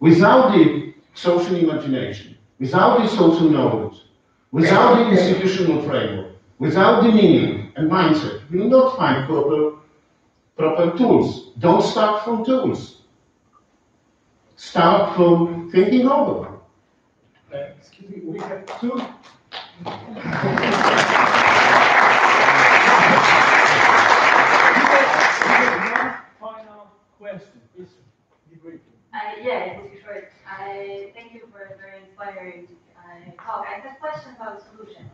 Without the social imagination, without the social knowledge, without the institutional framework, without the meaning and mindset, you will not find proper, proper tools. Don't start from tools. Start from thinking over. Uh, Excuse me, we have two. Final question, please. Uh, yeah, it short. I thank you for a very inspiring uh, talk. I have questions about solutions.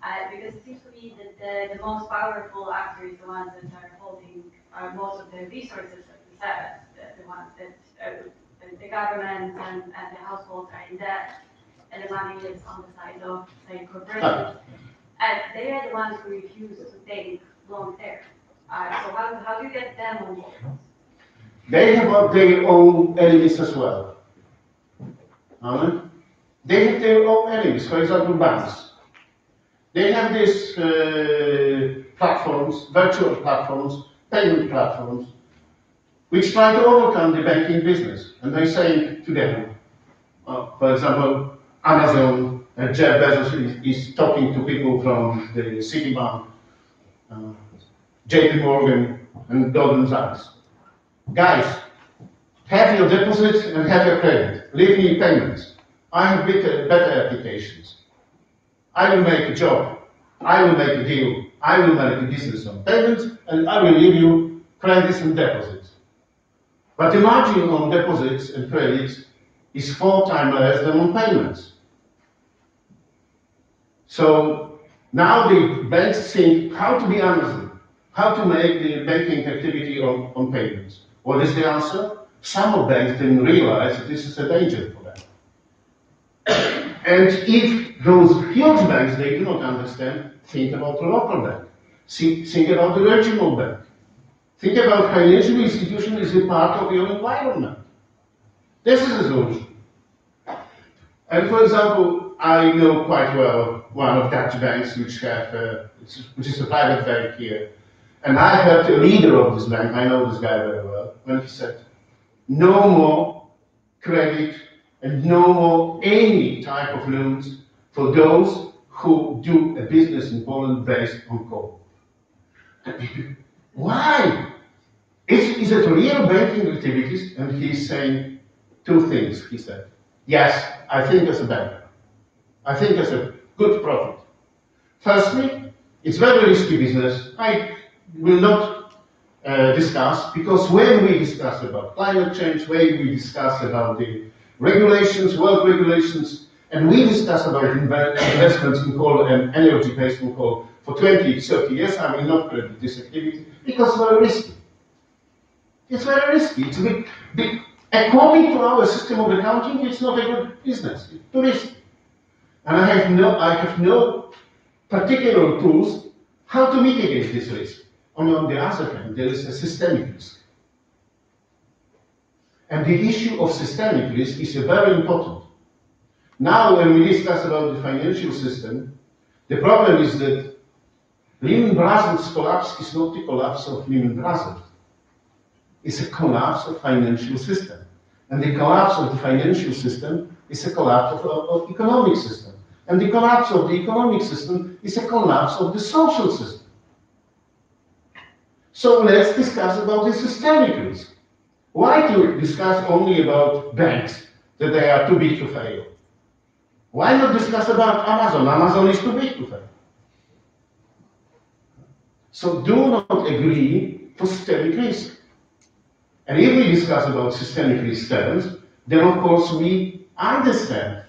Uh, because it seems to me that the, most powerful actors, the ones that are holding uh, most of the resources of the the, ones that uh, the, government and the households are in debt, and the money is on the side of, say, corporations. And they are the ones who refuse to take long term. Uh, so how, how do you get them on board? They have their own enemies as well. Amen. They have their own enemies, for example, banks. They have these uh, platforms, virtual platforms, payment platforms, which try to overcome the banking business. And they say to them, uh, for example, Amazon, uh, Jeff Bezos is, is talking to people from the Citibank, uh, JP Morgan, and Goldman Sachs. Guys, have your deposits and have your credit. Leave me payments. I have better, better applications. I will make a job. I will make a deal. I will make a business on payments, and I will give you credits and deposits. But the margin on deposits and credits is four times less than on payments. So now the banks think how to be Amazon, how to make the banking activity on, on payments. What is the answer? Some of banks didn't realize that this is a danger for them. and if those huge banks, they do not understand, think about the local bank. Think, think about the regional bank. Think about financial institution is a part of your environment. This is a solution. And for example, I know quite well one of Dutch banks which have, uh, which is a private bank here. And I heard the leader of this bank, I know this guy very well, when he said, no more credit and no more any type of loans for those who do a business in Poland based on coal. Why? Is, is it real banking activities? And he's saying two things, he said. Yes, I think as a banker. I think as a good profit. Firstly, it's very risky business. I will not uh, discuss because when we discuss about climate change, when we discuss about the regulations, world regulations, and we discuss about investments in coal and energy based on coal for 20, 30 years, I will not credit this activity because it's very risky. It's very risky. It's a big, big, according to our system of accounting, it's not a good business. It's too risky. And I have no, I have no particular tools how to mitigate this risk. On, the other hand, there is a systemic risk. And the issue of systemic risk is very important. Now, when we discuss about the financial system, the problem is that Lehman Brothers collapse is not the collapse of Lehman Brothers. It's a collapse of financial system. And the collapse of the financial system is a collapse of, of, of economic system. And the collapse of the economic system is a collapse of the social system. So let's discuss about the systemic risk. Why to discuss only about banks, that they are too big to fail? Why not discuss about Amazon? Amazon is too big to fail. So do not agree for systemic risk. And if we discuss about systemic risk terms, then of course we understand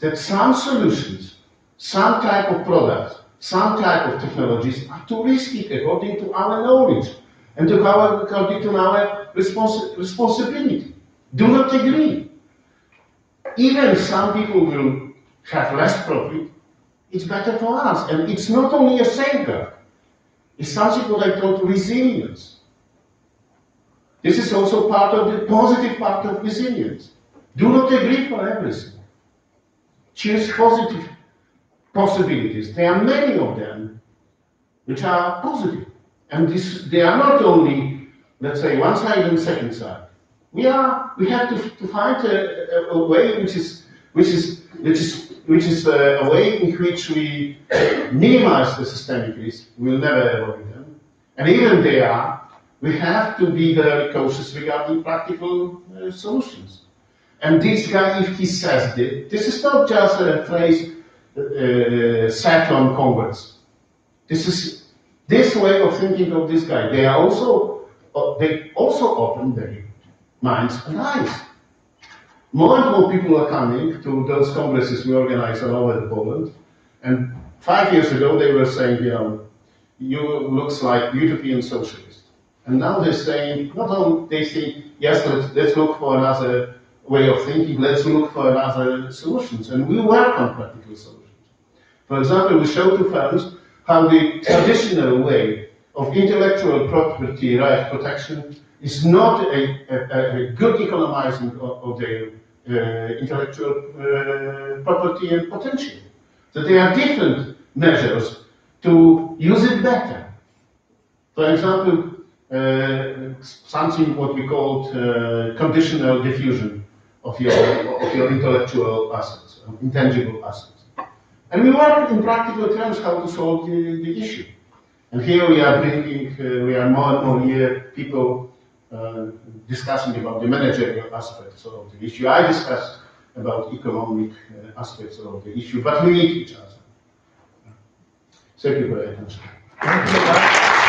that some solutions some type of products, some type of technologies are too risky according to our knowledge and to our, according to our respons- responsibility. Do not agree. Even some people will have less profit. It's better for us. And it's not only a safeguard. It's something what I call resilience. This is also part of the positive part of resilience. Do not agree for everything. Choose positive possibilities. There are many of them which are positive. And this, they are not only, let's say, one side and second side. We are, we have to, to find a, a, way which is, which is, which is, which is a, a way in which we minimize the systemic risk. We'll never avoid them. And even there, we have to be very cautious regarding practical uh, solutions. And this guy, if he says this, this is not just a phrase uh, said on Congress. This is this way of thinking of this guy. They are also uh, they also open their minds and eyes. More and more people are coming to those congresses we organize all over Poland. And five years ago, they were saying, you know, you looks like utopian socialist. And now they're saying, not only they say, yes, let's, let's look for another way of thinking, let's look for other solutions. And we work on practical solutions. For example, we show to firms how the traditional way of intellectual property right protection is not a, a, a good economizing of, of their uh, intellectual uh, property and potential. So there are different measures to use it better. For example, uh, something what we call uh, conditional diffusion of your, of your intellectual assets, intangible assets. And we work in practical terms how to solve the, the issue. And here we are bringing, uh, we are more and more here people uh, discussing about the managerial aspects of the issue. I discussed about economic uh, aspects of the issue, but we need each other. Thank you for your attention.